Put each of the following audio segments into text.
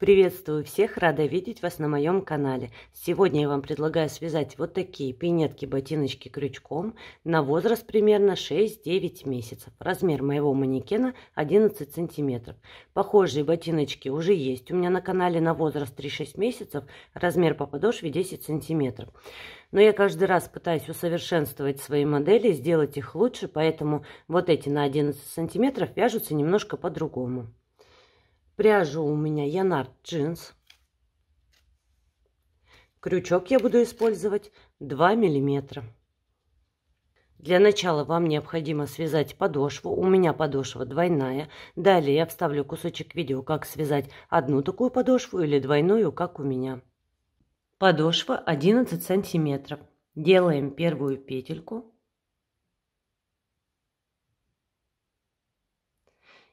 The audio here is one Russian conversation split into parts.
Приветствую всех, рада видеть вас на моем канале. Сегодня я вам предлагаю связать вот такие пинетки-ботиночки крючком на возраст примерно 6-9 месяцев. Размер моего манекена 11 сантиметров. Похожие ботиночки уже есть у меня на канале на возраст 3-6 месяцев, размер по подошве 10 сантиметров. Но я каждый раз пытаюсь усовершенствовать свои модели, сделать их лучше, поэтому вот эти на 11 сантиметров вяжутся немножко по-другому. Пряжу у меня Янард джинс. Крючок я буду использовать 2 миллиметра. Для начала вам необходимо связать подошву. У меня подошва двойная. Далее я вставлю кусочек видео, как связать одну такую подошву или двойную, как у меня. Подошва 11 сантиметров. Делаем первую петельку.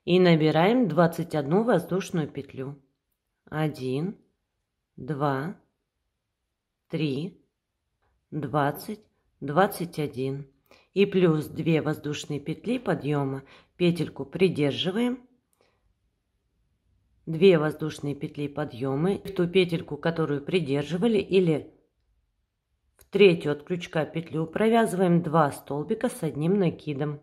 И набираем 21 воздушную петлю. 1, 2, 3, 20, 21 и плюс 2 воздушные петли подъема, петельку придерживаем, 2 воздушные петли подъема, в ту петельку, которую придерживали или в третью от крючка петлю провязываем 2 столбика с одним накидом.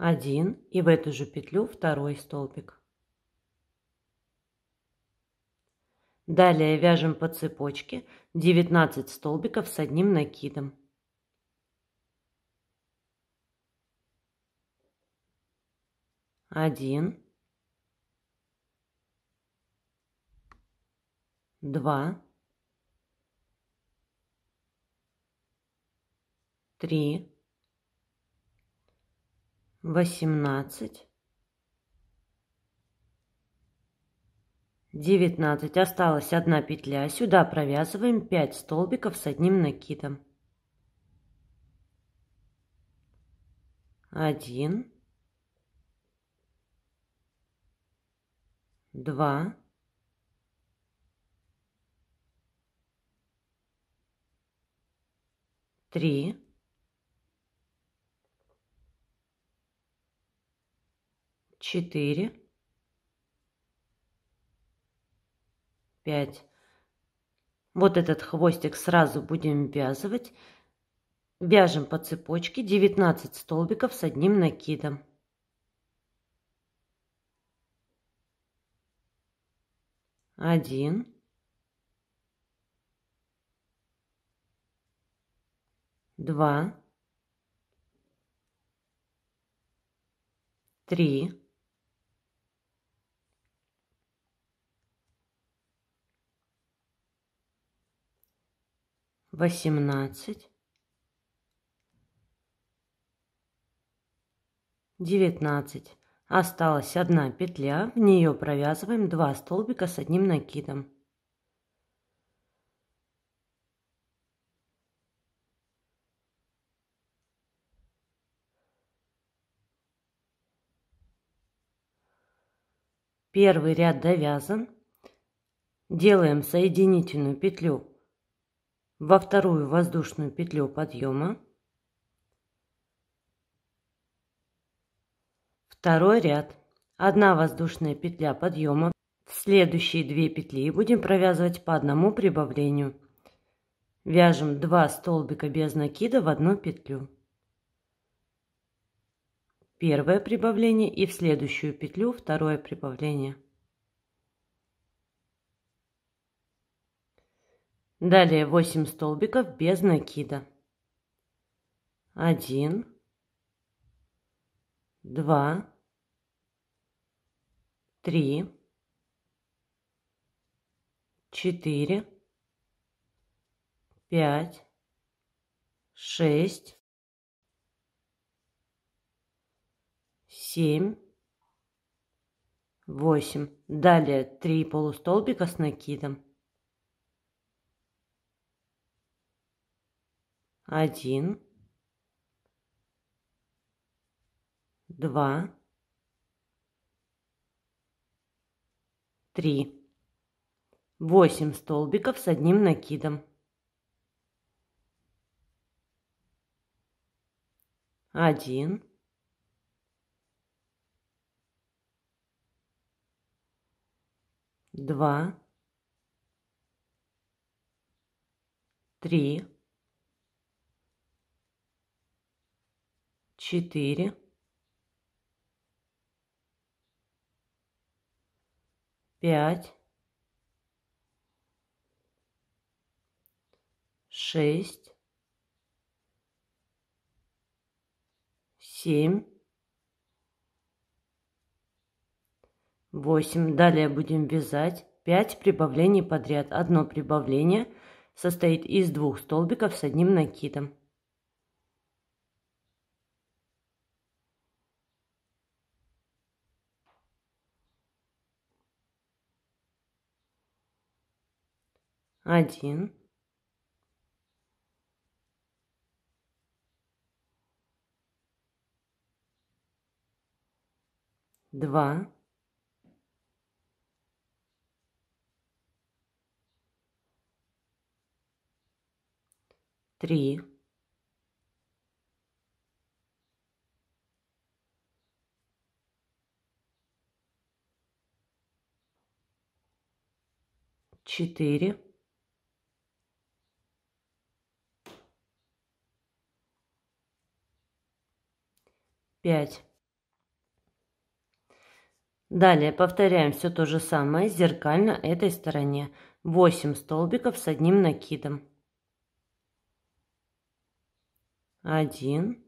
Один и в эту же петлю второй столбик. Далее вяжем по цепочке 19 столбиков с одним накидом. Один, два, три, восемнадцать, девятнадцать. Осталась одна петля. Сюда провязываем 5 столбиков с одним накидом. Один, два, три, четыре, пять. Вот этот хвостик сразу будем ввязывать. Вяжем по цепочке 19 столбиков с одним накидом. Один. Два. Три. Восемнадцать, девятнадцать. Осталась одна петля, в нее провязываем два столбика с одним накидом. Первый ряд довязан. Делаем соединительную петлю во вторую воздушную петлю подъема. Второй ряд. Одна воздушная петля подъема. В следующие две петли будем провязывать по одному прибавлению. Вяжем 2 столбика без накида в одну петлю. Первое прибавление и в следующую петлю второе прибавление. Далее 8 столбиков без накида. 1, 2, 3, 4, 5, 6, 7, 8. Далее 3 полустолбика с накидом. Один, два, три. Восемь столбиков с одним накидом. Один, два, три, четыре, пять, шесть, семь, восемь. Далее будем вязать 5 прибавлений подряд. Одно прибавление состоит из двух столбиков с одним накидом. Один. Два. Три. Четыре. Пять. Далее повторяем все то же самое зеркально этой стороне. 8 столбиков с одним накидом. Один.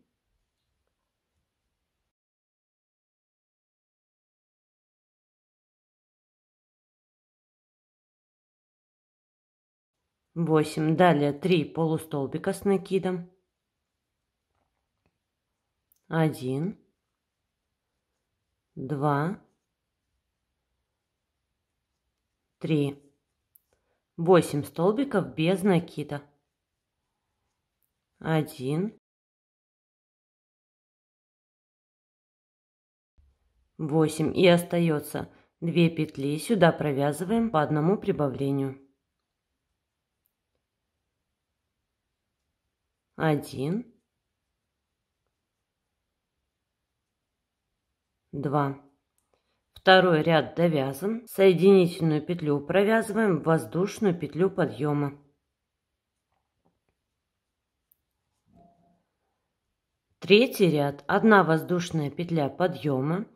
Восемь. Далее три полустолбика с накидом. Один. Два. три, восемь столбиков без накида, один, восемь. И остается 2 петли. Сюда провязываем по одному прибавлению. Один два Второй ряд довязан. Соединительную петлю провязываем в воздушную петлю подъема. Третий ряд. Одна воздушная петля подъема.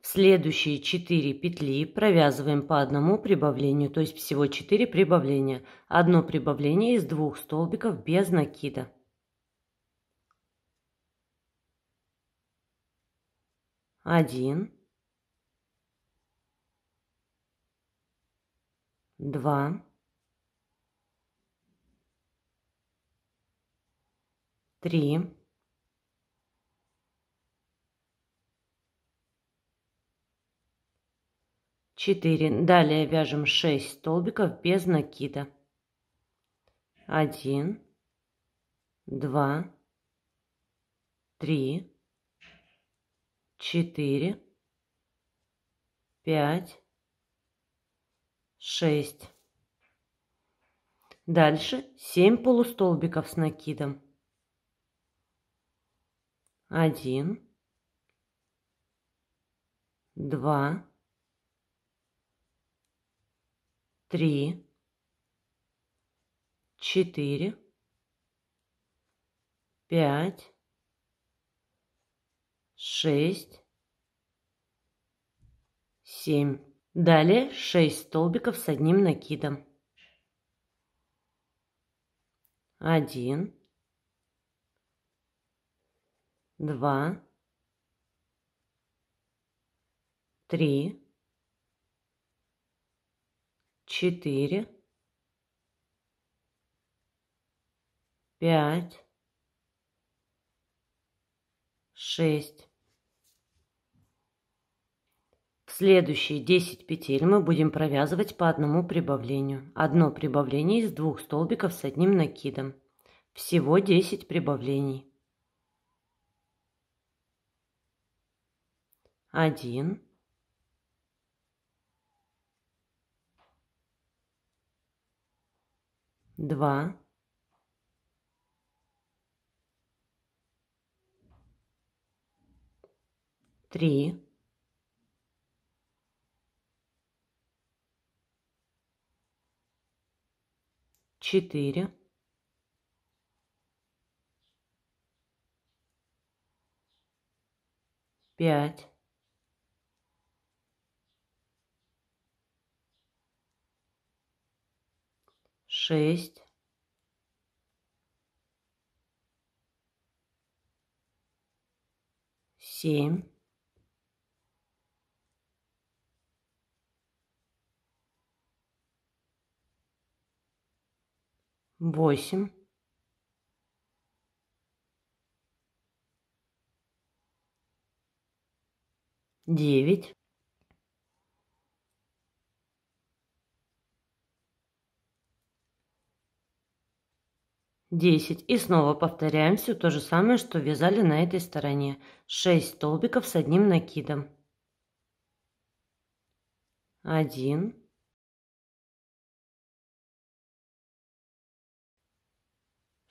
В следующие 4 петли провязываем по одному прибавлению, то есть всего 4 прибавления. Одно прибавление из двух столбиков без накида. Один. два, три, четыре. Далее вяжем шесть столбиков без накида. Один, два, три, четыре, пять, шесть. Дальше семь полустолбиков с накидом. Один, два, три, четыре, пять, шесть, семь. Далее 6 столбиков с одним накидом. 1, 2, 3, 4, 5, 6. Следующие 10 петель мы будем провязывать по одному прибавлению. Одно прибавление из двух столбиков с одним накидом. Всего 10 прибавлений. Один. Два. Три. Четыре, пять, шесть, семь, восемь, девять, десять. И снова повторяем все то же самое, что вязали на этой стороне. Шесть столбиков с одним накидом. Один.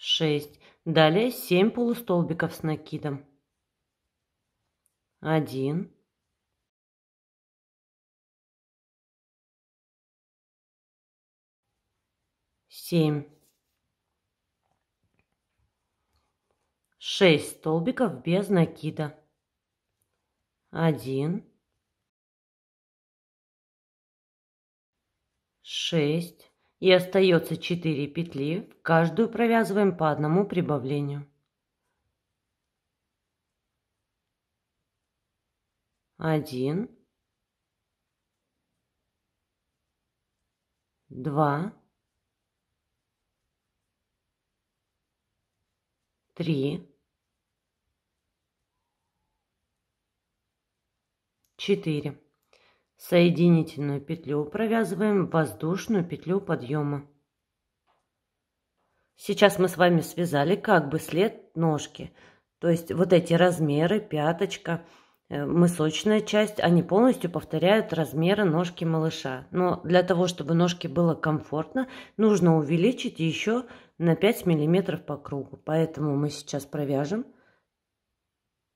Шесть. Далее семь полустолбиков с накидом. Один. Семь. 6 столбиков без накида. 1, 6 и остается 4 петли, в каждую провязываем по одному прибавлению. 1, 2, три, четыре. Соединительную петлю провязываем воздушную петлю подъема. Сейчас мы с вами связали как бы след ножки. То есть вот эти размеры, пяточка, э, мысочная часть, они полностью повторяют размеры ножки малыша. Но для того, чтобы ножке было комфортно, нужно увеличить еще на 5 миллиметров по кругу. Поэтому мы сейчас провяжем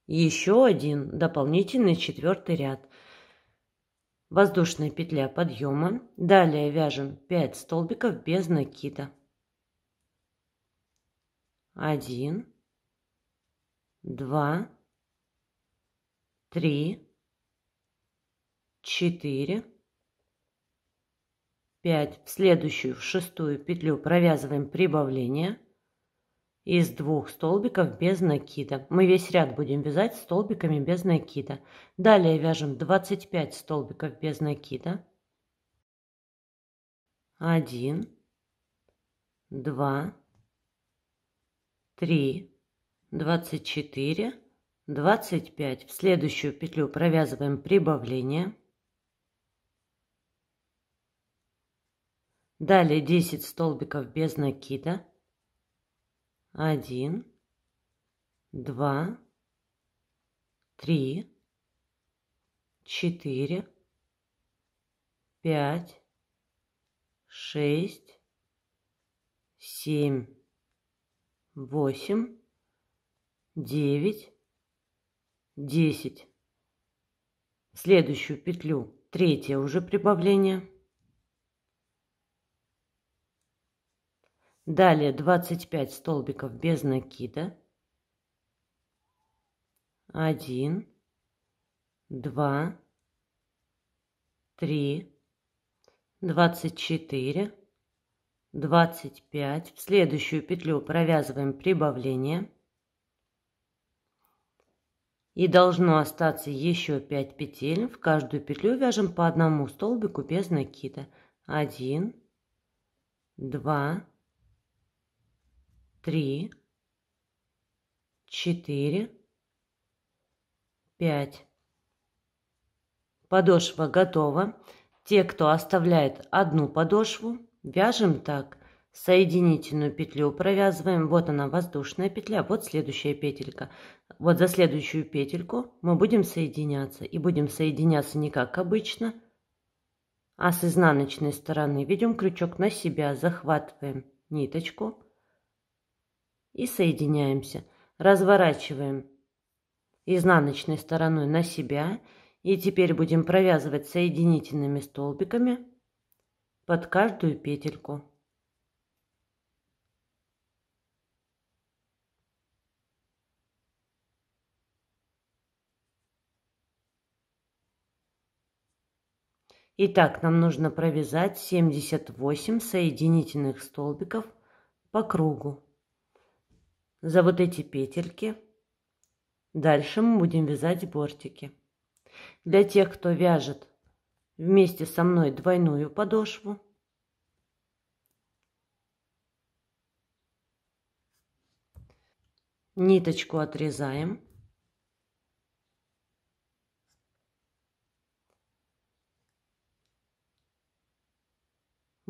еще один дополнительный четвертый ряд. Воздушная петля подъема. Далее вяжем 5 столбиков без накида. 1, 2, 3, 4, 5 в следующую в шестую петлю провязываем прибавление из двух столбиков без накида. Мы весь ряд будем вязать столбиками без накида. Далее вяжем 25 столбиков без накида. 1, 2, 3, 24, 25. В следующую петлю провязываем прибавление. Далее 10 столбиков без накида. 1, 2, 3, 4, 5, 6, 7, 8, 9, 10. Следующую петлю, третье уже прибавление. Далее 25 столбиков без накида. 1, 2, 3, 24, 25. В следующую петлю провязываем прибавление. И должно остаться еще 5 петель. В каждую петлю вяжем по одному столбику без накида. 1, 2, три, четыре, пять. Подошва готова. Те, кто оставляет одну подошву, вяжем так. Соединительную петлю провязываем. Вот она воздушная петля, вот следующая петелька. Вот за следующую петельку мы будем соединяться. И будем соединяться не как обычно, а с изнаночной стороны. Ведем крючок на себя, захватываем ниточку и соединяемся, разворачиваем изнаночной стороной на себя и теперь будем провязывать соединительными столбиками под каждую петельку. Итак, нам нужно провязать 78 соединительных столбиков по кругу. За вот эти петельки дальше мы будем вязать бортики. Для тех, кто вяжет вместе со мной двойную подошву, ниточку отрезаем.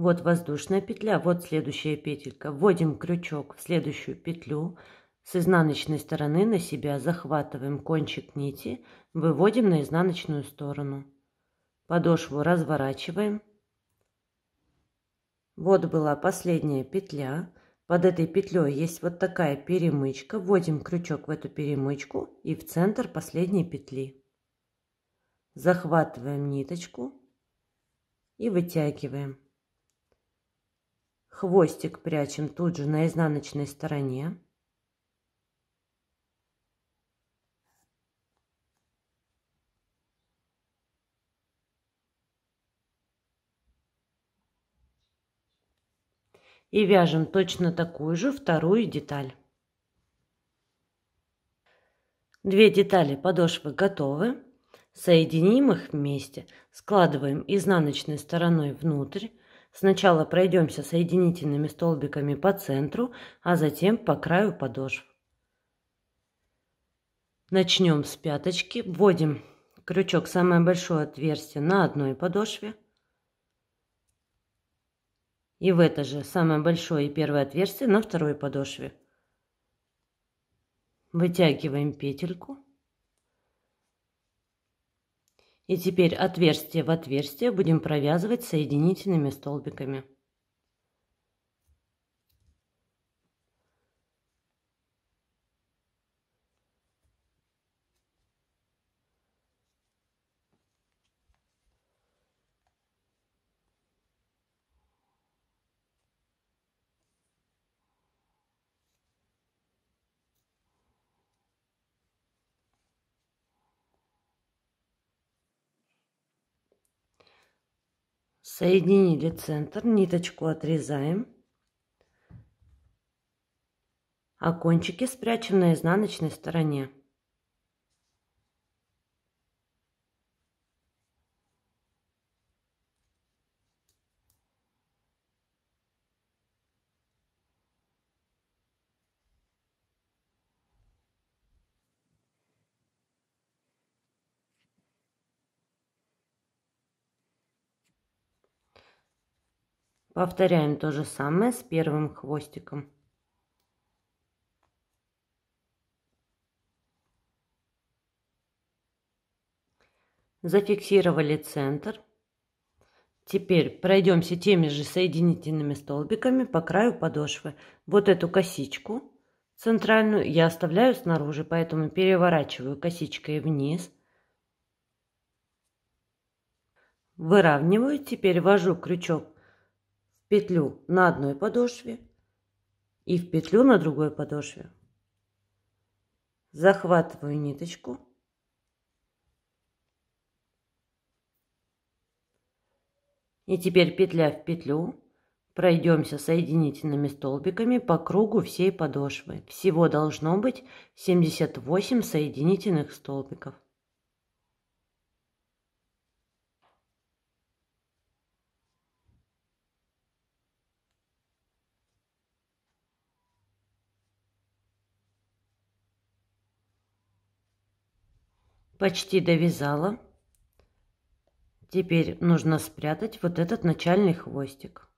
Вот воздушная петля, вот следующая петелька. Вводим крючок в следующую петлю. С изнаночной стороны на себя захватываем кончик нити, выводим на изнаночную сторону. Подошву разворачиваем. Вот была последняя петля. Под этой петлей есть вот такая перемычка. Вводим крючок в эту перемычку и в центр последней петли. Захватываем ниточку и вытягиваем. Хвостик прячем тут же на изнаночной стороне. И вяжем точно такую же вторую деталь. Две детали подошвы готовы. Соединим их вместе, складываем изнаночной стороной внутрь, Сначала пройдемся соединительными столбиками по центру, а затем по краю подошв. Начнем с пяточки. Вводим крючок самое большое отверстие на одной подошве. И в это же самое большое и первое отверстие на второй подошве. Вытягиваем петельку. И теперь отверстие в отверстие будем провязывать соединительными столбиками. Соединили центр, ниточку отрезаем, а кончики спрячем на изнаночной стороне. Повторяем то же самое с первым хвостиком. Зафиксировали центр. Теперь пройдемся теми же соединительными столбиками по краю подошвы. Вот эту косичку центральную я оставляю снаружи, поэтому переворачиваю косичкой вниз. Выравниваю, теперь ввожу крючок петлю на одной подошве и в петлю на другой подошве. Захватываю ниточку. И теперь петля в петлю. Пройдемся соединительными столбиками по кругу всей подошвы. Всего должно быть 78 соединительных столбиков. Почти довязала. Теперь нужно спрятать вот этот начальный хвостик.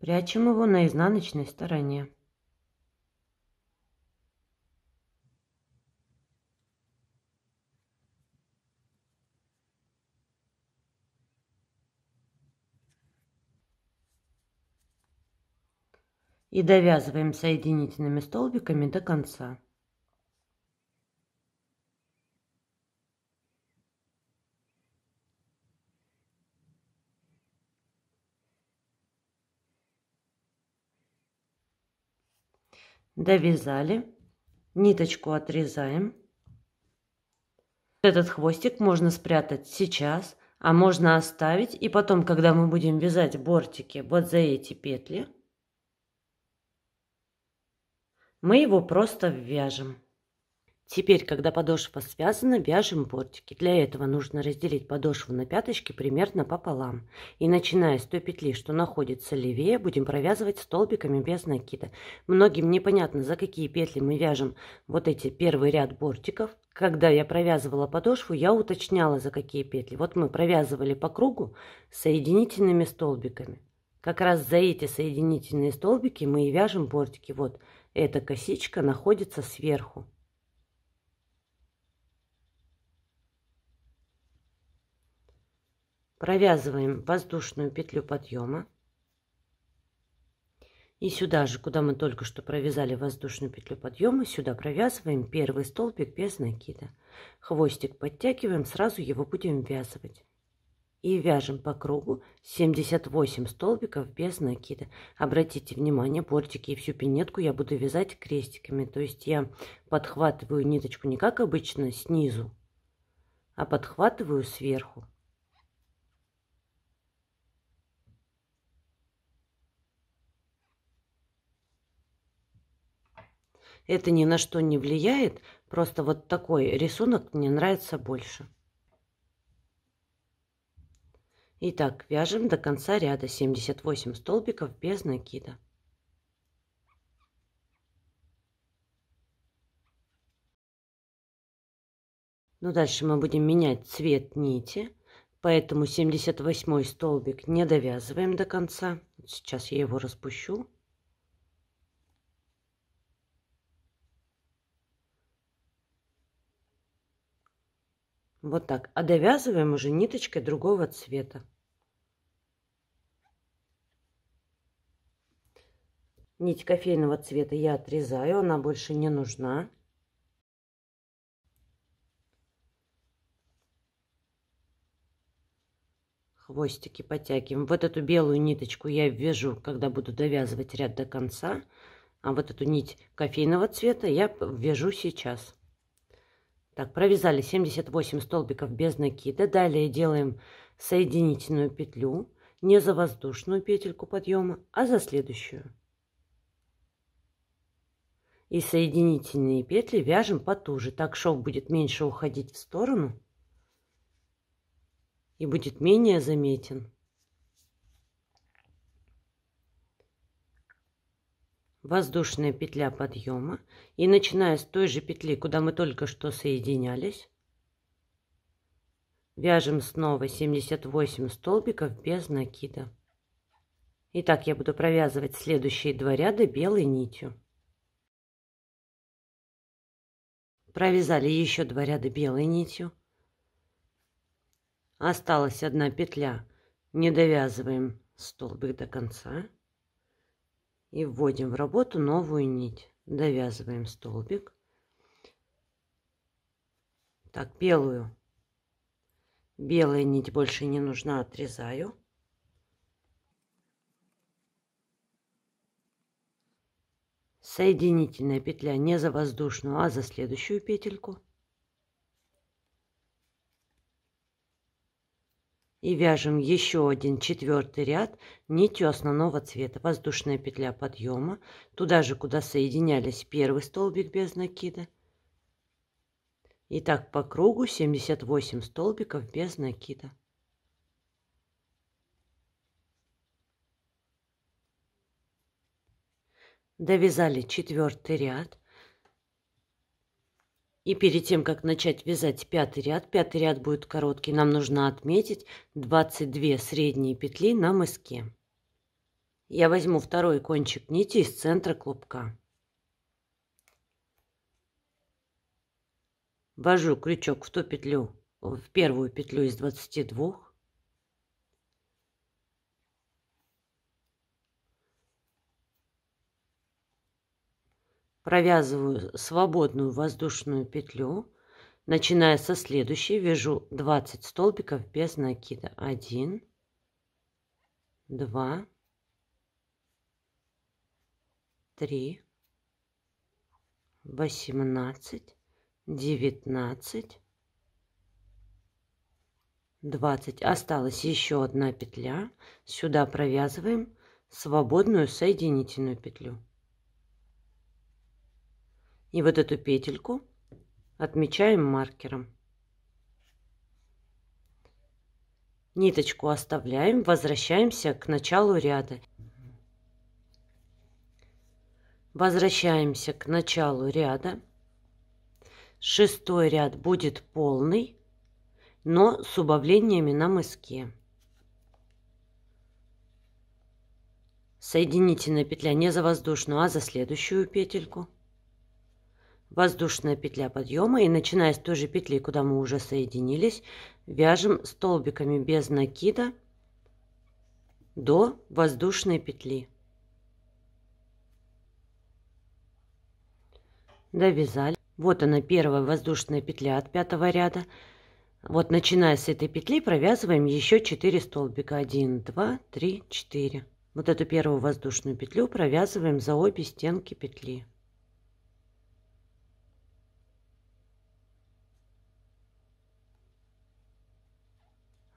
Прячем его на изнаночной стороне. И довязываем соединительными столбиками до конца. Довязали, ниточку отрезаем. Этот хвостик можно спрятать сейчас, а можно оставить и потом, когда мы будем вязать бортики вот за эти петли, мы его просто вяжем. Теперь, когда подошва связана, вяжем бортики. Для этого нужно разделить подошву на пяточки примерно пополам. И начиная с той петли, что находится левее, будем провязывать столбиками без накида. Многим непонятно, за какие петли мы вяжем вот эти первый ряд бортиков. Когда я провязывала подошву, я уточняла, за какие петли. Вот мы провязывали по кругу соединительными столбиками. Как раз за эти соединительные столбики мы и вяжем бортики. Вот эта косичка находится сверху. Провязываем воздушную петлю подъема. И сюда же, куда мы только что провязали воздушную петлю подъема, сюда провязываем первый столбик без накида. Хвостик подтягиваем, сразу его будем ввязывать. И вяжем по кругу 78 столбиков без накида. Обратите внимание, бортики и всю пинетку я буду вязать крестиками. То есть я подхватываю ниточку не как обычно снизу, а подхватываю сверху. Это ни на что не влияет, просто вот такой рисунок мне нравится больше. Итак, вяжем до конца ряда 78 столбиков без накида. Ну, дальше мы будем менять цвет нити, поэтому 78 столбик не довязываем до конца. Сейчас я его распущу. Вот так. А довязываем уже ниточкой другого цвета. Нить кофейного цвета я отрезаю, она больше не нужна. Хвостики подтягиваем. Вот эту белую ниточку я ввяжу, когда буду довязывать ряд до конца. А вот эту нить кофейного цвета я ввяжу сейчас. Так, провязали 78 столбиков без накида. Далее делаем соединительную петлю, не за воздушную петельку подъема, а за следующую. И соединительные петли вяжем потуже. Так шов будет меньше уходить в сторону и будет менее заметен. Воздушная петля подъема и начиная с той же петли, куда мы только что соединялись, вяжем снова 78 столбиков без накида. Итак, я буду провязывать следующие два ряда белой нитью. Провязали еще два ряда белой нитью. Осталась одна петля. Не довязываем столбик до конца и вводим в работу новую нить. Довязываем столбик. Так, белую. Белая нить больше не нужна, отрезаю. Соединительная петля не за воздушную, а за следующую петельку. И вяжем еще один четвертый ряд нитью основного цвета. Воздушная петля подъема. Туда же куда соединялись первый столбик без накида. И так по кругу 78 столбиков без накида. Довязали четвертый ряд и перед тем, как начать вязать пятый ряд, пятый ряд будет короткий, нам нужно отметить 22 средние петли на мыске. Я возьму второй кончик нити из центра клубка. Ввожу крючок в ту петлю, в первую петлю из 22 провязываю свободную воздушную петлю начиная со следующей вяжу 20 столбиков без накида 1 2 3 18 19 20. Осталась еще одна петля. Сюда провязываем свободную соединительную петлю. И вот эту петельку отмечаем маркером. Ниточку оставляем, возвращаемся к началу ряда. Возвращаемся к началу ряда. Шестой ряд будет полный, но с убавлениями на мыске. Соединительная петля не за воздушную, а за следующую петельку. Воздушная петля подъема и начиная с той же петли, куда мы уже соединились, вяжем столбиками без накида до воздушной петли. Довязали. Вот она первая воздушная петля от пятого ряда. Вот начиная с этой петли провязываем еще 4 столбика. 1, 2, 3, 4. Вот эту первую воздушную петлю провязываем за обе стенки петли.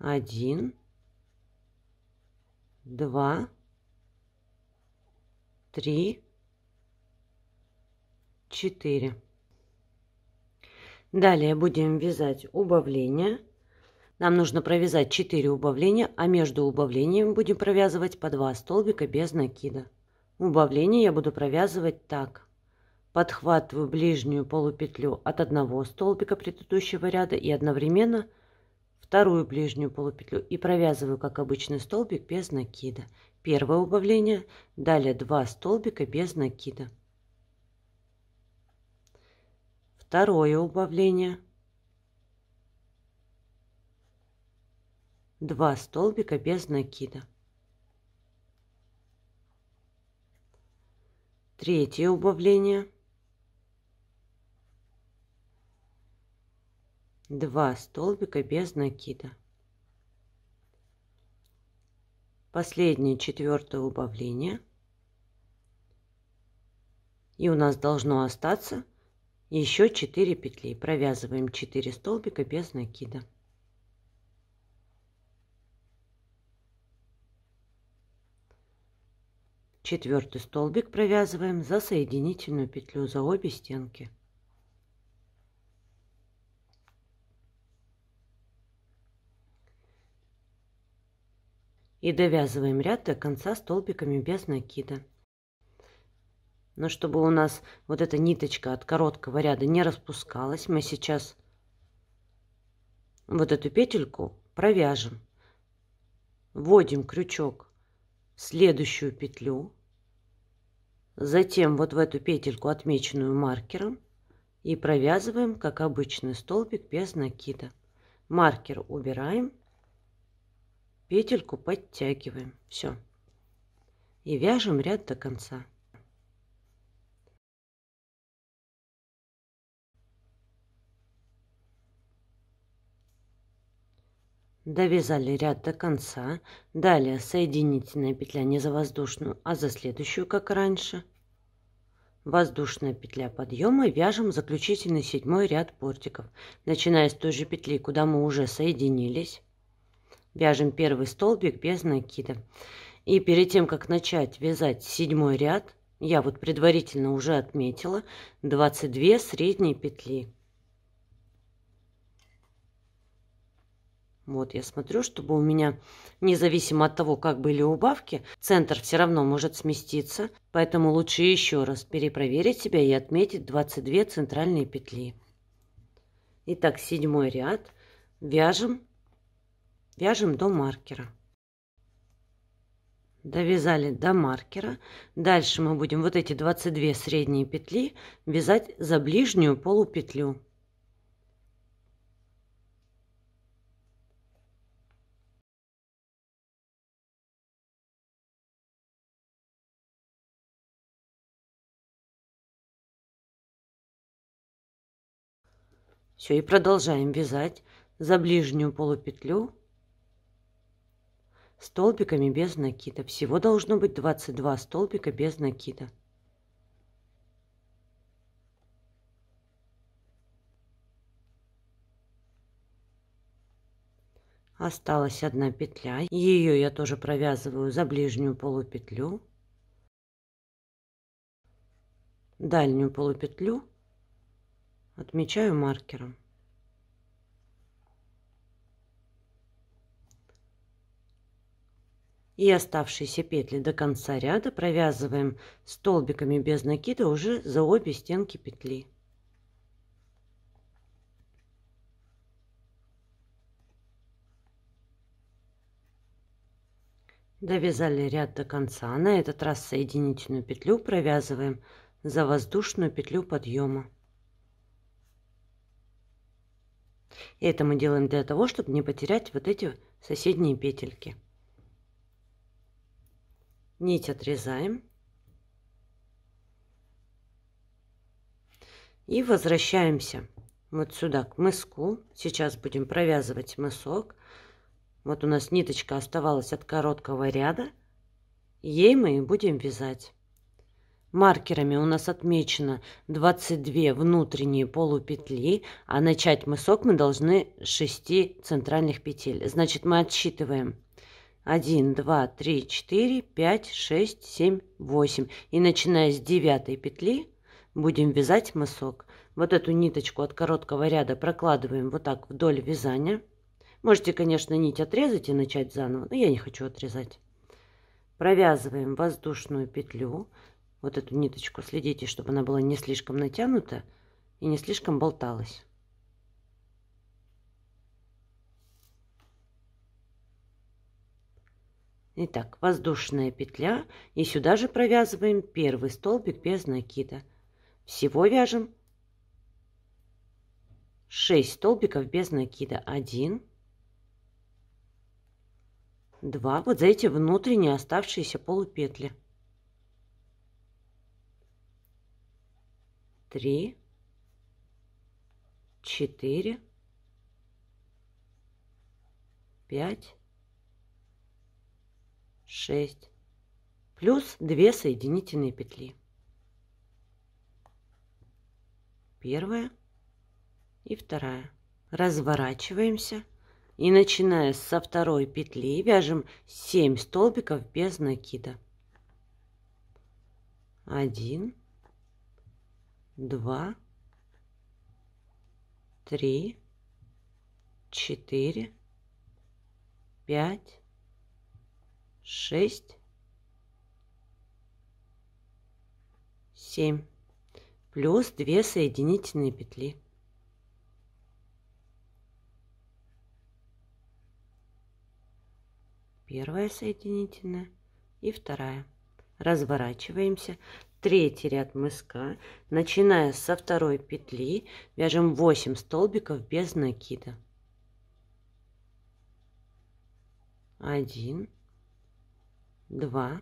Один, два, три, четыре. Далее будем вязать убавления. Нам нужно провязать 4 убавления, а между убавлениями будем провязывать по 2 столбика без накида. Убавление я буду провязывать так. Подхватываю ближнюю полупетлю от одного столбика предыдущего ряда и одновременно вторую ближнюю полупетлю и провязываю как обычный столбик без накида. Первое убавление, далее 2 столбика без накида. Второе убавление. Два столбика без накида. Третье убавление. Два столбика без накида. Последнее четвертое убавление. И у нас должно остаться еще 4 петли. Провязываем 4 столбика без накида. Четвертый столбик провязываем за соединительную петлю за обе стенки. И довязываем ряд до конца столбиками без накида. Но чтобы у нас вот эта ниточка от короткого ряда не распускалась, мы сейчас вот эту петельку провяжем. Вводим крючок в следующую петлю, затем вот в эту петельку, отмеченную маркером, и провязываем, как обычный столбик, без накида. Маркер убираем, петельку подтягиваем. Все. И вяжем ряд до конца. Довязали ряд до конца. Далее соединительная петля не за воздушную, а за следующую, как раньше. Воздушная петля подъема. Вяжем заключительный седьмой ряд бортиков. Начиная с той же петли, куда мы уже соединились. Вяжем первый столбик без накида. И перед тем, как начать вязать седьмой ряд, я вот предварительно уже отметила 22 средние петли. Вот я смотрю, чтобы у меня, независимо от того, как были убавки, центр все равно может сместиться. Поэтому лучше еще раз перепроверить себя и отметить 22 центральные петли. Итак, седьмой ряд. Вяжем, вяжем до маркера. Довязали до маркера. Дальше мы будем вот эти 22 средние петли вязать за ближнюю полупетлю. Все, и продолжаем вязать за ближнюю полупетлю столбиками без накида. Всего должно быть 22 столбика без накида. Осталась одна петля. Ее я тоже провязываю за ближнюю полупетлю. Дальнюю полупетлю отмечаю маркером. И оставшиеся петли до конца ряда провязываем столбиками без накида уже за обе стенки петли. Довязали ряд до конца. На этот раз соединительную петлю провязываем за воздушную петлю подъема. Это мы делаем для того, чтобы не потерять вот эти соседние петельки. Нить отрезаем. И возвращаемся вот сюда к мыску. Сейчас будем провязывать мысок. Вот у нас ниточка оставалась от короткого ряда. Ей мы и будем вязать. Маркерами у нас отмечено 22 внутренние полупетли, а начать мысок мы должны с 6 центральных петель. Значит, мы отсчитываем 1, 2, 3, 4, 5, 6, 7, 8. И начиная с девятой петли будем вязать мысок. Вот эту ниточку от короткого ряда прокладываем вот так вдоль вязания. Можете, конечно, нить отрезать и начать заново, но я не хочу отрезать. Провязываем воздушную петлю. Вот эту ниточку следите, чтобы она была не слишком натянута и не слишком болталась. Итак, воздушная петля. И сюда же провязываем первый столбик без накида. Всего вяжем 6 столбиков без накида. 1, два вот за эти внутренние оставшиеся полупетли. Три, четыре, пять, шесть, плюс две соединительные петли. Первая и вторая. Разворачиваемся и начиная со второй петли вяжем 7 столбиков без накида. 1, 2, 3, 4, 5, 6, 7 плюс 2 соединительные петли. первая соединительная и вторая. Разворачиваемся. Третий ряд мыска. Начиная со второй петли, вяжем 8 столбиков без накида. 1, 2,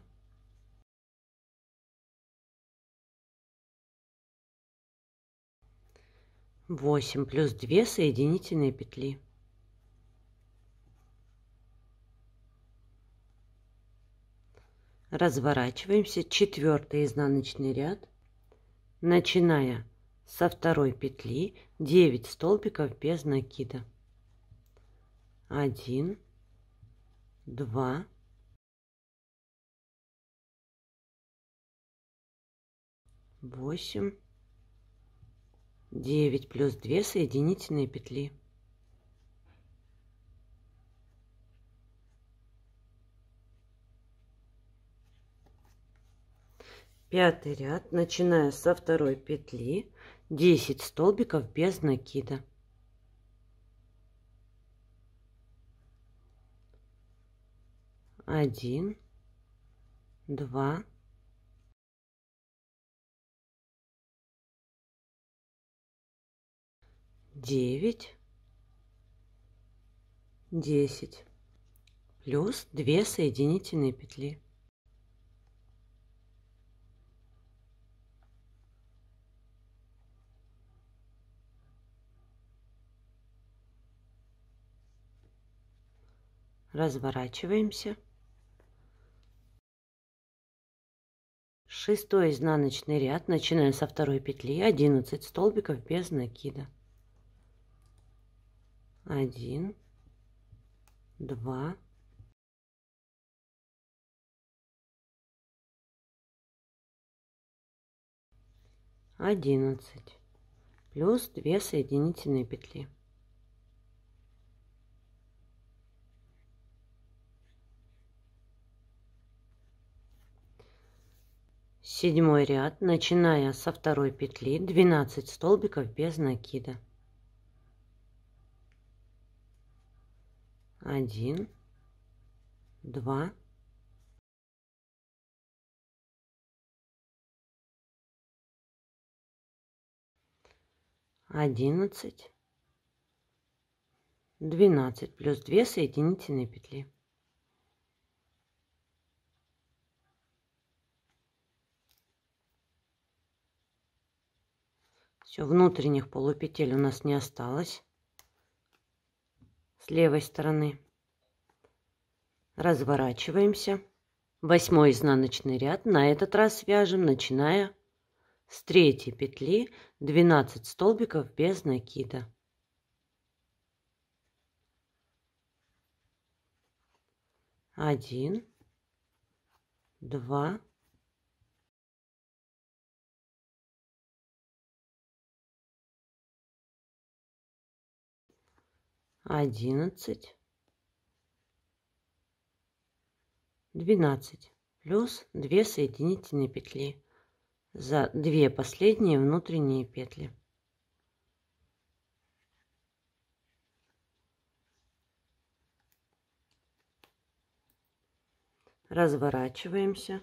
восемь плюс две соединительные петли. разворачиваемся. Четвертый изнаночный ряд. Начиная со второй петли 9 столбиков без накида. 1 2 8 9 плюс 2 соединительные петли. Пятый ряд начиная со второй петли 10 столбиков без накида. Один два девять десять плюс две соединительные петли разворачиваемся. Шестой изнаночный ряд, начиная со второй петли, 11 столбиков без накида. 1, два, одиннадцать плюс 2 соединительные петли. Седьмой ряд, начиная со второй петли, 12 столбиков без накида. Один, два, одиннадцать, двенадцать плюс две соединительные петли. Все, внутренних полупетель у нас не осталось с левой стороны. Разворачиваемся. Восьмой изнаночный ряд. На этот раз вяжем, начиная с третьей петли 12 столбиков без накида. Один, два, одиннадцать, двенадцать плюс две соединительные петли за две последние внутренние петли. Разворачиваемся.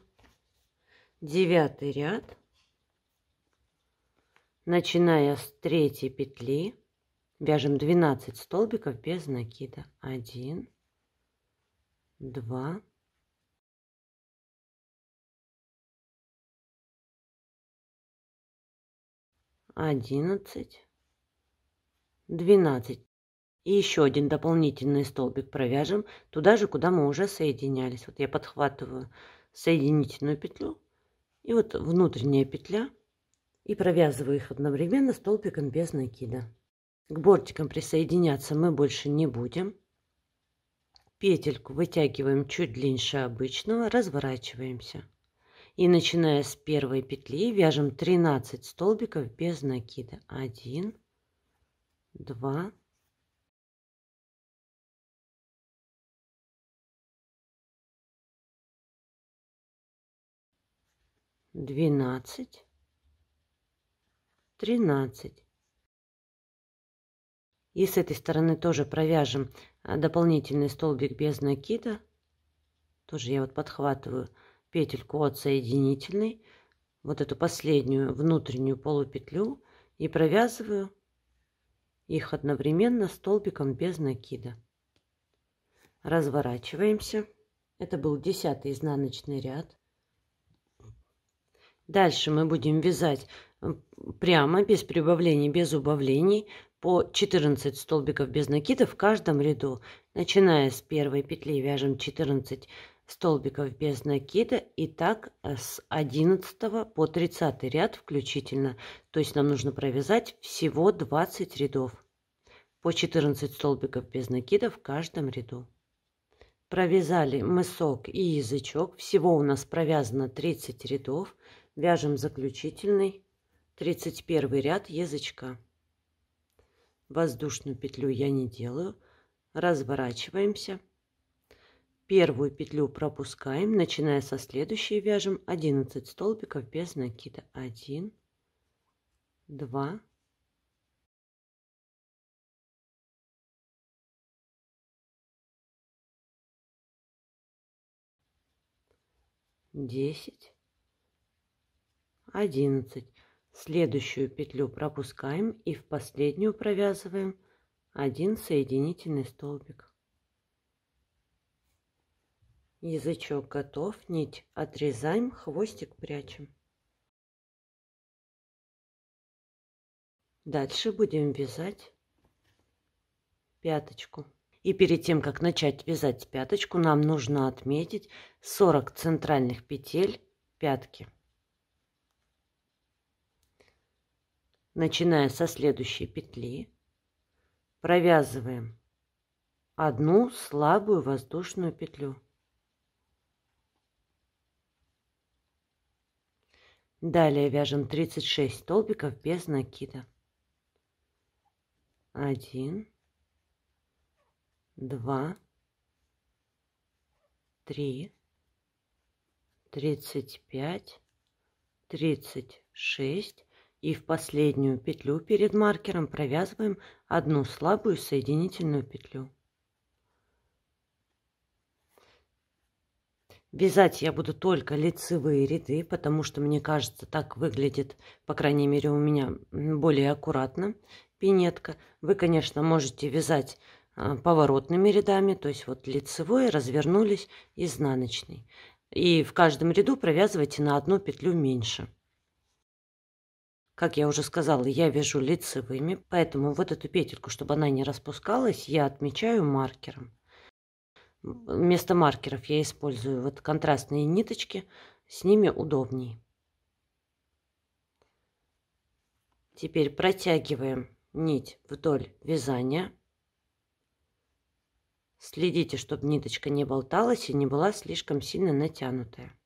Девятый ряд. Начиная с третьей петли, вяжем 12 столбиков без накида. 1, 2, одиннадцать, двенадцать. И еще один дополнительный столбик провяжем туда же, куда мы уже соединялись. Вот я подхватываю соединительную петлю и вот внутренняя петля и провязываю их одновременно столбиком без накида. К бортикам присоединяться мы больше не будем. Петельку вытягиваем чуть длиннее обычного, разворачиваемся. И начиная с первой петли вяжем 13 столбиков без накида. 1, 2, 12, 13. И с этой стороны тоже провяжем а, дополнительный столбик без накида. Тоже я вот подхватываю петельку от соединительной, вот эту последнюю внутреннюю полупетлю и провязываю их одновременно столбиком без накида. Разворачиваемся. Это был десятый изнаночный ряд. Дальше мы будем вязать прямо, без прибавлений, без убавлений, по 14 столбиков без накида в каждом ряду. Начиная с первой петли вяжем 14 столбиков без накида и так э, с 11 по 30 ряд включительно. То есть нам нужно провязать всего 20 рядов по 14 столбиков без накида в каждом ряду. Провязали мысок и язычок. Всего у нас провязано 30 рядов. Вяжем заключительный 31 ряд язычка. Воздушную петлю я не делаю. Разворачиваемся. Первую петлю пропускаем, начиная со следующей вяжем 11 столбиков без накида. 1, 2, 10, 11. Следующую петлю пропускаем и в последнюю провязываем один соединительный столбик. Язычок готов, нить отрезаем, хвостик прячем. Дальше будем вязать пяточку. И перед тем, как начать вязать пяточку, нам нужно отметить 40 центральных петель пятки. Начиная со следующей петли, провязываем одну слабую воздушную петлю. Далее вяжем 36 столбиков без накида. 1, 2, 3, 35, 36 и в последнюю петлю перед маркером провязываем одну слабую соединительную петлю. Вязать я буду только лицевые ряды, потому что, мне кажется, так выглядит, по крайней мере, у меня более аккуратно пинетка. Вы, конечно, можете вязать а, поворотными рядами, то есть вот лицевой, развернулись, изнаночный. И в каждом ряду провязывайте на одну петлю меньше. Как я уже сказала, я вяжу лицевыми, поэтому вот эту петельку, чтобы она не распускалась, я отмечаю маркером. Вместо маркеров я использую вот контрастные ниточки, с ними удобней. Теперь протягиваем нить вдоль вязания. Следите, чтобы ниточка не болталась и не была слишком сильно натянутая.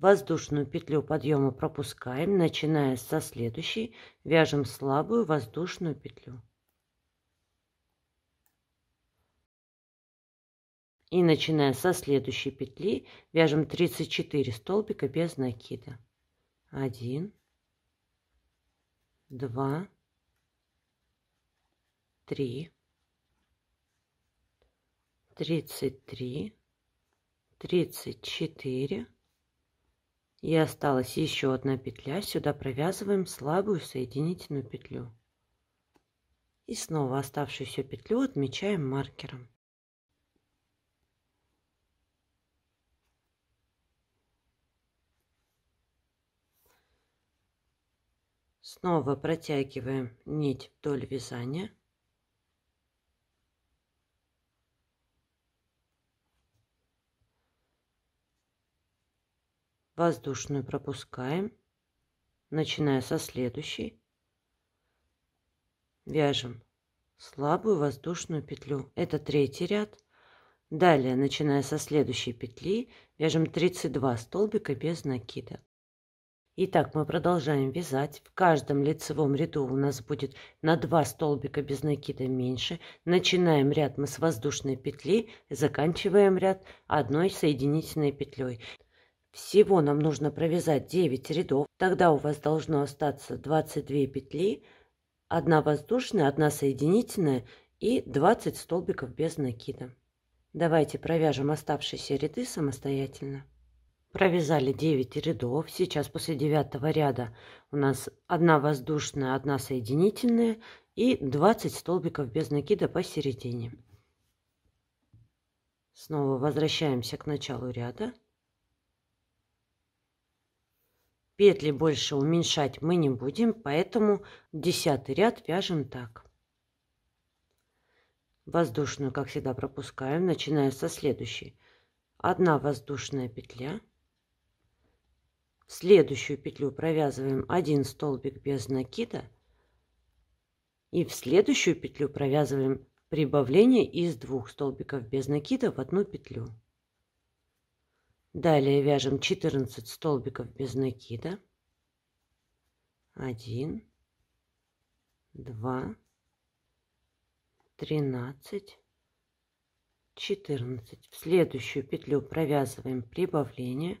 Воздушную петлю подъема пропускаем, начиная со следующей, вяжем слабую воздушную петлю. И начиная со следующей петли, вяжем 34 столбика без накида. 1, 2, 3, 33, 34, и осталась еще одна петля. Сюда провязываем слабую соединительную петлю. И снова оставшуюся петлю отмечаем маркером. Снова протягиваем нить вдоль вязания. Воздушную пропускаем, начиная со следующей, вяжем слабую воздушную петлю. Это третий ряд. Далее, начиная со следующей петли, вяжем 32 столбика без накида. Итак, мы продолжаем вязать. В каждом лицевом ряду у нас будет на 2 столбика без накида меньше. Начинаем ряд мы с воздушной петли, заканчиваем ряд одной соединительной петлей. Всего нам нужно провязать 9 рядов. Тогда у вас должно остаться 22 петли, 1 воздушная, 1 соединительная и 20 столбиков без накида. Давайте провяжем оставшиеся ряды самостоятельно. Провязали 9 рядов. Сейчас после 9 ряда у нас 1 воздушная, 1 соединительная и 20 столбиков без накида посередине. Снова возвращаемся к началу ряда. Петли больше уменьшать мы не будем, поэтому десятый ряд вяжем так. Воздушную, как всегда, пропускаем, начиная со следующей. Одна воздушная петля. В следующую петлю провязываем один столбик без накида. И в следующую петлю провязываем прибавление из двух столбиков без накида в одну петлю. Далее вяжем 14 столбиков без накида. 1, 2, 13, 14. В следующую петлю провязываем прибавление.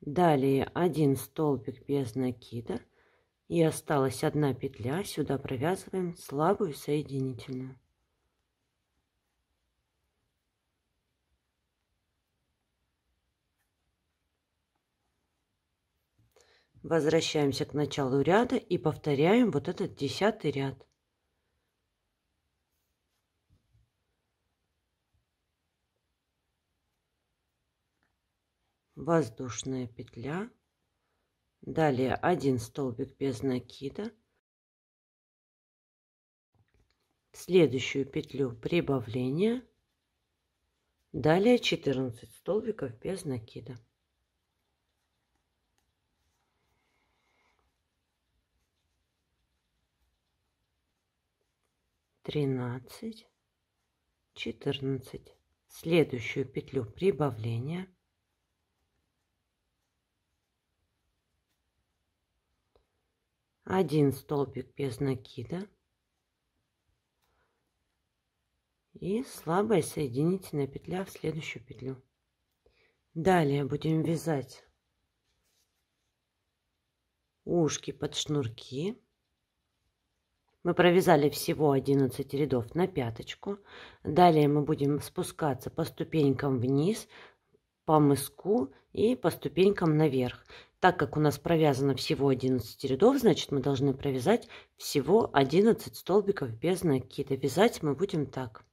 Далее один столбик без накида. И осталась одна петля. Сюда провязываем слабую соединительную. Возвращаемся к началу ряда и повторяем вот этот десятый ряд. Воздушная петля. Далее один столбик без накида. Следующую петлю прибавления. Далее 14 столбиков без накида. Тринадцать, четырнадцать. Следующую петлю прибавления. Один столбик без накида. И слабая соединительная петля в следующую петлю. Далее будем вязать ушки под шнурки. Мы провязали всего 11 рядов на пяточку. Далее мы будем спускаться по ступенькам вниз, по мыску и по ступенькам наверх. Так как у нас провязано всего 11 рядов, значит мы должны провязать всего 11 столбиков без накида. Вязать мы будем так.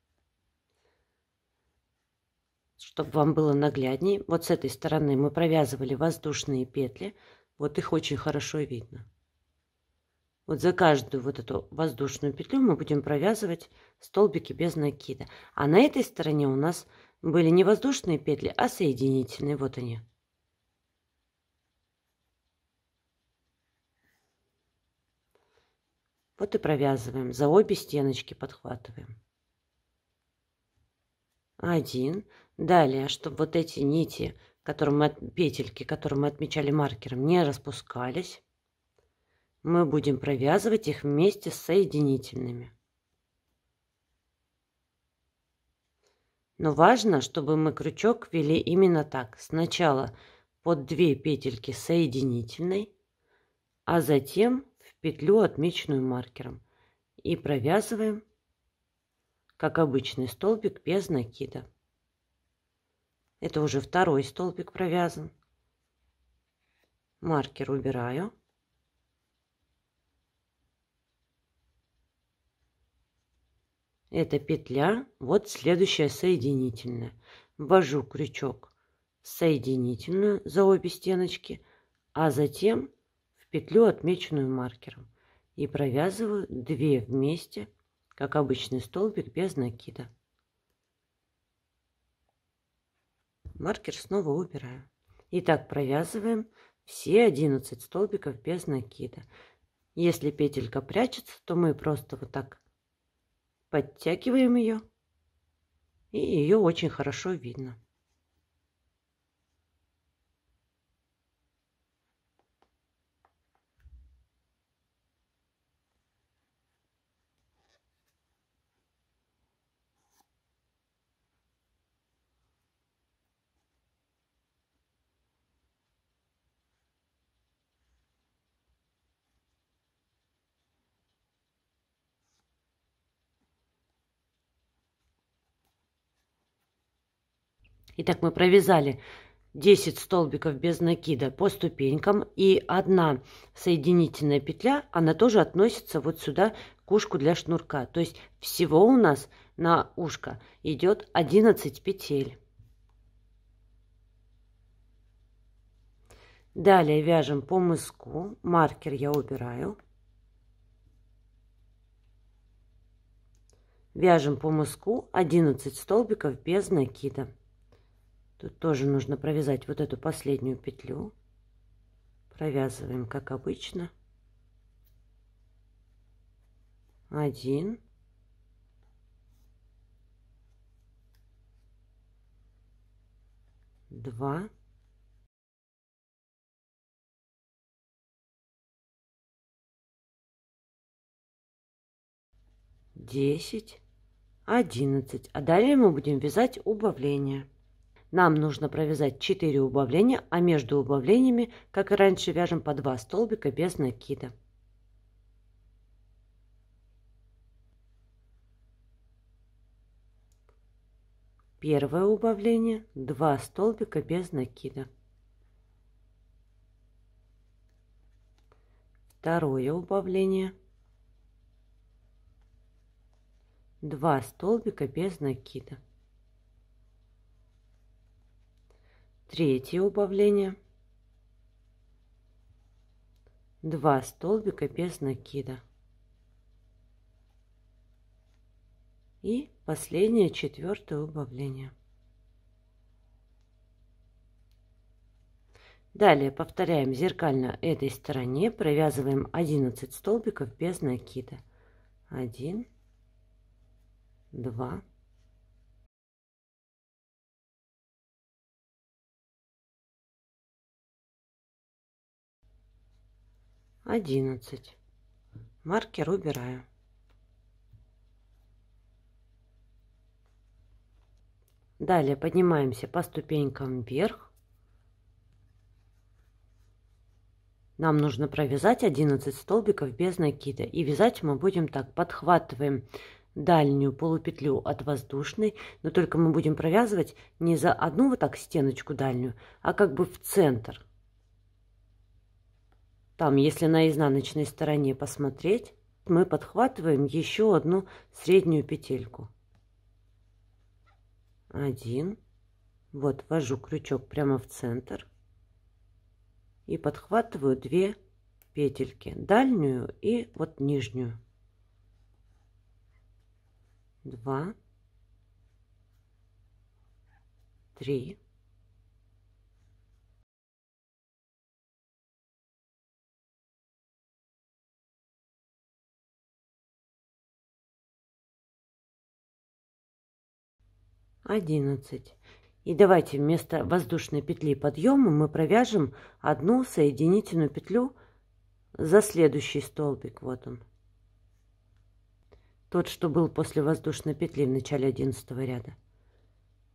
Чтобы вам было наглядней, вот с этой стороны мы провязывали воздушные петли. Вот их очень хорошо видно. Вот за каждую вот эту воздушную петлю мы будем провязывать столбики без накида. А на этой стороне у нас были не воздушные петли, а соединительные. Вот они. Вот и провязываем. За обе стеночки подхватываем. Один. Далее, чтобы вот эти нити, которые мы, петельки, которые мы отмечали маркером, не распускались мы будем провязывать их вместе с соединительными. Но важно, чтобы мы крючок вели именно так. Сначала под две петельки соединительной, а затем в петлю, отмеченную маркером. И провязываем, как обычный столбик, без накида. Это уже второй столбик провязан. Маркер убираю. Это петля, вот следующая соединительная. Ввожу крючок в соединительную за обе стеночки, а затем в петлю, отмеченную маркером. И провязываю две вместе, как обычный столбик без накида. Маркер снова убираю. И так провязываем все 11 столбиков без накида. Если петелька прячется, то мы просто вот так подтягиваем ее, и ее очень хорошо видно. Итак, мы провязали 10 столбиков без накида по ступенькам и одна соединительная петля, она тоже относится вот сюда к ушку для шнурка. То есть всего у нас на ушко идет 11 петель. Далее вяжем по мыску, маркер я убираю. Вяжем по мыску 11 столбиков без накида. Тут тоже нужно провязать вот эту последнюю петлю. Провязываем, как обычно. Один. Два. Десять. Одиннадцать. А далее мы будем вязать убавления. Нам нужно провязать 4 убавления, а между убавлениями, как и раньше, вяжем по 2 столбика без накида. Первое убавление 2 столбика без накида. Второе убавление 2 столбика без накида. Третье убавление. Два столбика без накида. И последнее четвертое убавление. Далее повторяем зеркально этой стороне, провязываем 11 столбиков без накида. 1, два, одиннадцать. Маркер убираю. Далее поднимаемся по ступенькам вверх. Нам нужно провязать 11 столбиков без накида. И вязать мы будем так. Подхватываем дальнюю полупетлю от воздушной, но только мы будем провязывать не за одну вот так стеночку дальнюю, а как бы в центр. Там, если на изнаночной стороне посмотреть, мы подхватываем еще одну среднюю петельку. Один. Вот ввожу крючок прямо в центр. И подхватываю две петельки. Дальнюю и вот нижнюю. Два. Три одиннадцать. И давайте вместо воздушной петли подъема мы провяжем одну соединительную петлю за следующий столбик. Вот он. Тот, что был после воздушной петли в начале одиннадцатого ряда.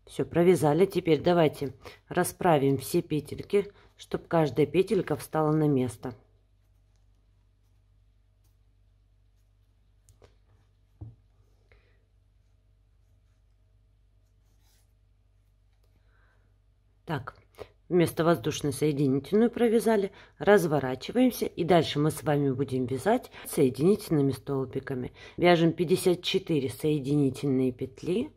Все, провязали. Теперь давайте расправим все петельки, чтобы каждая петелька встала на место. Так, вместо воздушной соединительную провязали, разворачиваемся и дальше мы с вами будем вязать соединительными столбиками. Вяжем 54 соединительные петли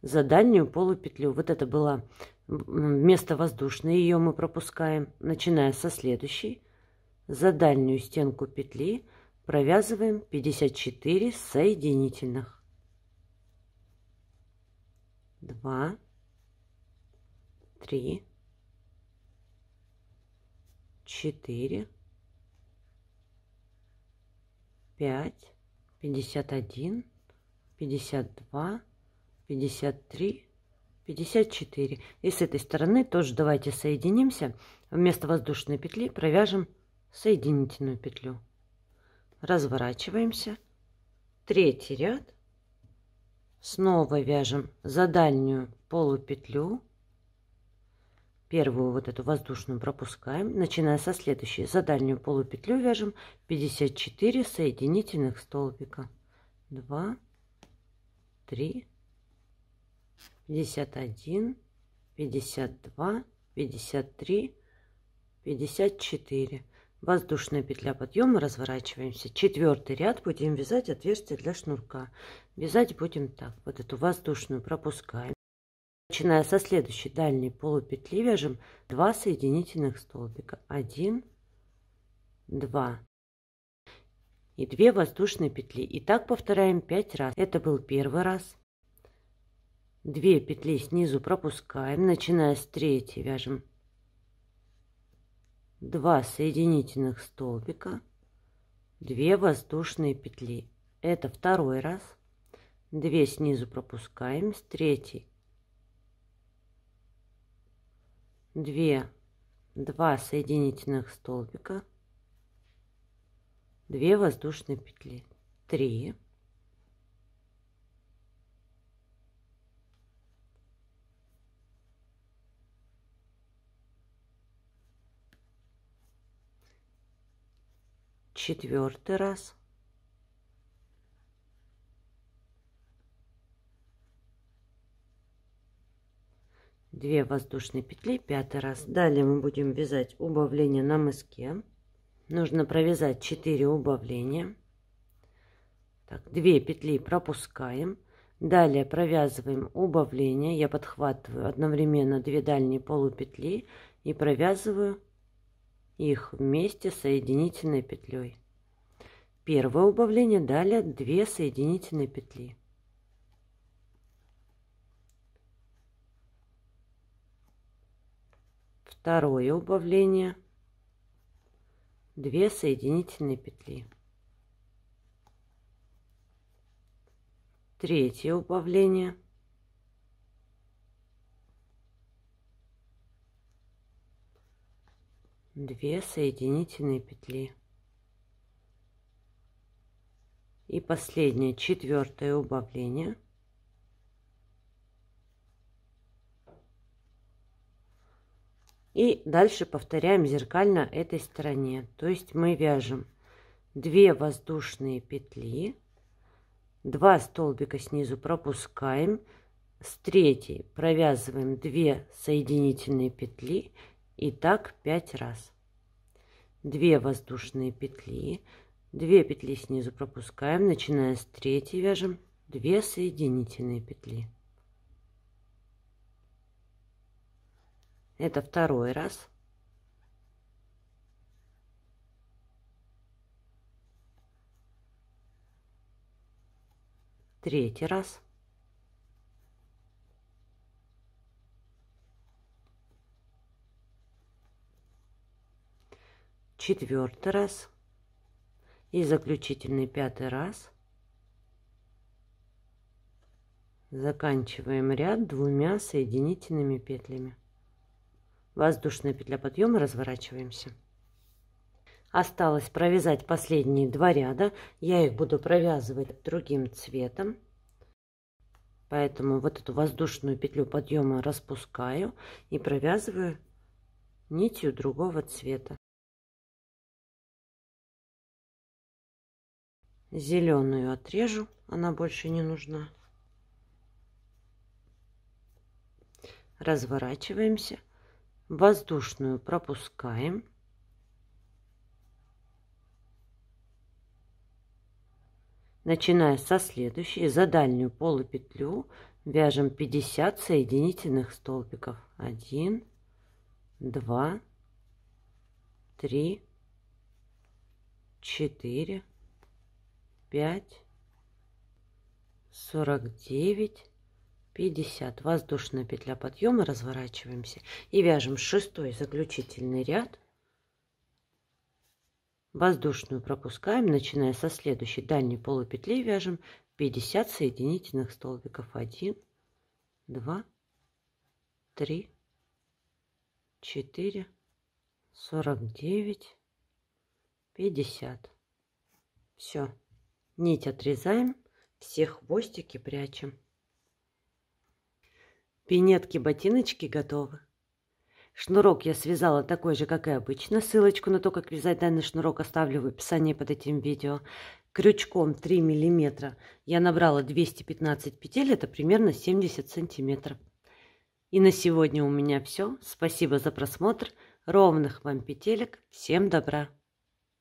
за дальнюю полупетлю. Вот это было вместо воздушной, ее мы пропускаем, начиная со следующей. За дальнюю стенку петли провязываем 54 соединительных. 2 три, четыре, пять, пятьдесят один, пятьдесят два, пятьдесят три, пятьдесят четыре. И с этой стороны тоже давайте соединимся. Вместо воздушной петли провяжем соединительную петлю. Разворачиваемся. Третий ряд. Снова вяжем за дальнюю полупетлю Первую вот эту воздушную пропускаем, начиная со следующей. За дальнюю полупетлю вяжем 54 соединительных столбика. 2, 3, 51, 52, 53, 54. Воздушная петля подъема, разворачиваемся. Четвертый ряд будем вязать отверстие для шнурка. Вязать будем так. Вот эту воздушную пропускаем. Начиная со следующей дальней полупетли вяжем 2 соединительных столбика. 1, 2 и 2 воздушные петли. И так повторяем 5 раз. Это был первый раз. 2 петли снизу пропускаем. Начиная с третьей вяжем 2 соединительных столбика, 2 воздушные петли. Это второй раз. 2 снизу пропускаем, с третьей 2 2 соединительных столбика. 2 воздушные петли. 3 четвертый раз 2 воздушные петли пятый раз. Далее мы будем вязать убавление на мыске. Нужно провязать 4 убавления. Так, 2 петли пропускаем. Далее провязываем убавление. Я подхватываю одновременно 2 дальние полупетли и провязываю их вместе соединительной петлей. Первое убавление далее 2 соединительные петли второе убавление 2 соединительные петли третье убавление. Две соединительные петли. И последнее, четвертое убавление. И дальше повторяем зеркально этой стороне. То есть мы вяжем 2 воздушные петли, 2 столбика снизу пропускаем, с третьей провязываем 2 соединительные петли и так 5 раз. 2 воздушные петли, 2 петли снизу пропускаем, начиная с третьей вяжем 2 соединительные петли. Это второй раз. Третий раз. Четвертый раз. И заключительный пятый раз. Заканчиваем ряд двумя соединительными петлями воздушная петля подъема, разворачиваемся. Осталось провязать последние два ряда. Я их буду провязывать другим цветом. Поэтому вот эту воздушную петлю подъема распускаю и провязываю нитью другого цвета. Зеленую отрежу, она больше не нужна. Разворачиваемся воздушную пропускаем. Начиная со следующей, за дальнюю полупетлю вяжем 50 соединительных столбиков. 1, 2, 3, 4, 5, 49, 50 воздушная петля подъема разворачиваемся и вяжем шестой заключительный ряд. Воздушную пропускаем начиная со следующей дальней полупетли вяжем 50 соединительных столбиков. 1 2 3 4 49 50 все нить отрезаем все хвостики прячем Пинетки, ботиночки готовы. Шнурок я связала такой же, как и обычно. Ссылочку на то, как вязать данный шнурок, оставлю в описании под этим видео. Крючком 3 миллиметра я набрала 215 петель, это примерно 70 сантиметров. И на сегодня у меня все. Спасибо за просмотр. Ровных вам петелек. Всем добра.